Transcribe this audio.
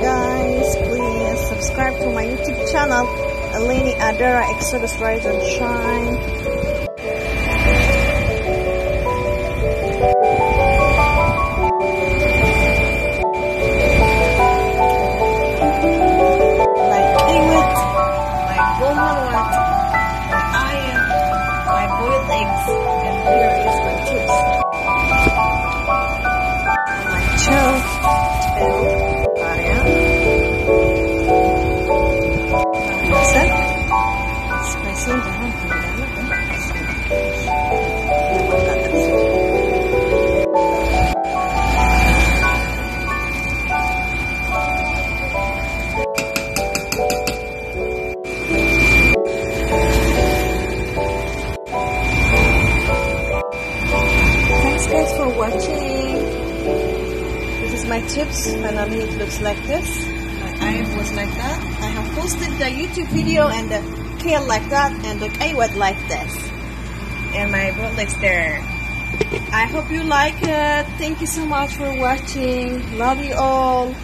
guys please subscribe to my youtube channel Eleni Adera Exodus Rise and Shine. Watching. My tibs. Finally, it looks like this. My eye was like that. I have posted the YouTube video and the kale like that and the ayawat like this. And my bootlegs there. I hope you like it. Thank you so much for watching. Love you all.